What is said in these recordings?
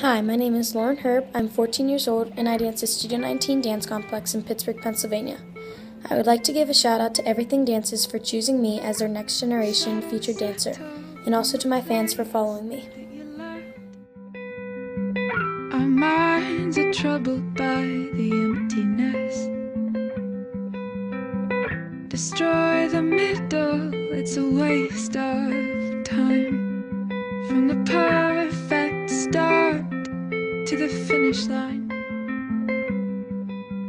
Hi, my name is Lauren Herb. I'm 14 years old and I dance at Studio 19 Dance Complex in Pittsburgh, Pennsylvania. I would like to give a shout out to Everything Dances for choosing me as their next generation featured dancer, and also to my fans for following me. Our minds are troubled by the emptiness. Destroy the middle, it's a waste of time. From the perfect to the finish line.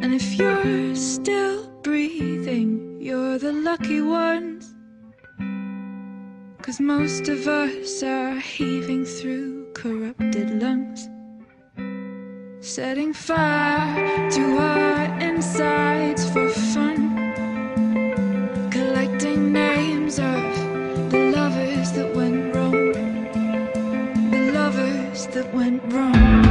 And if you're still breathing, you're the lucky ones. Cause most of us are heaving through corrupted lungs. Setting fire to our insides for fun. Collecting names of the lovers that went wrong. The lovers that went wrong.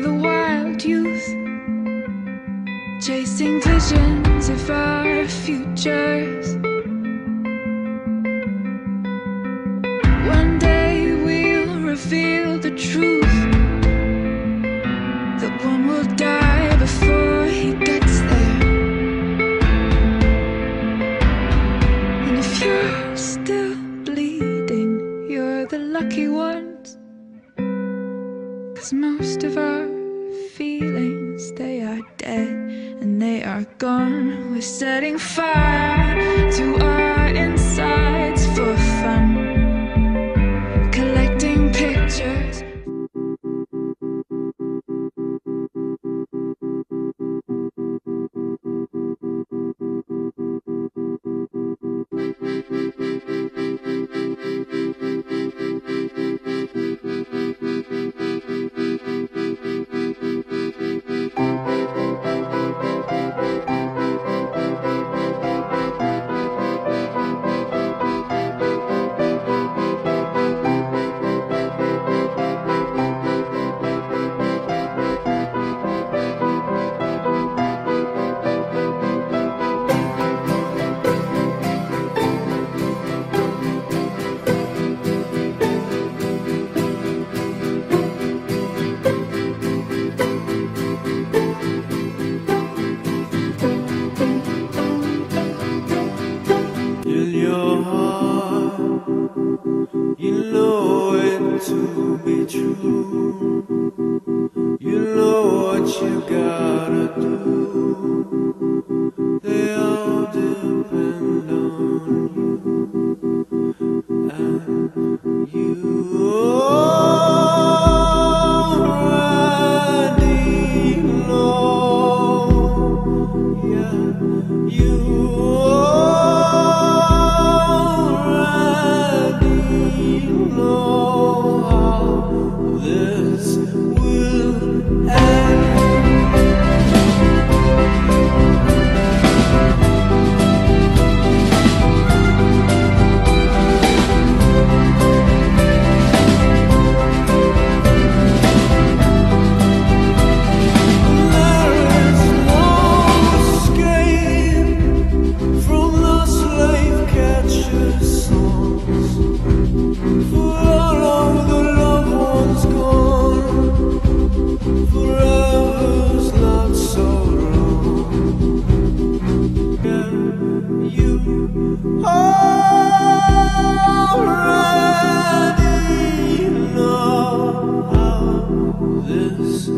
The wild youth, chasing visions of our futures. One day we'll reveal the truth that one will die before he gets there. And if you're still bleeding, you're the lucky ones. Cause most of our feelings, they are dead and they are gone. We're setting fire to our in your heart. You know it to be true. You know what you gotta do. They all depend on you. And you already know. Yeah, you already already know how this